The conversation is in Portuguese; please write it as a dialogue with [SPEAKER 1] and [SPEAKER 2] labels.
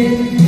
[SPEAKER 1] Deus.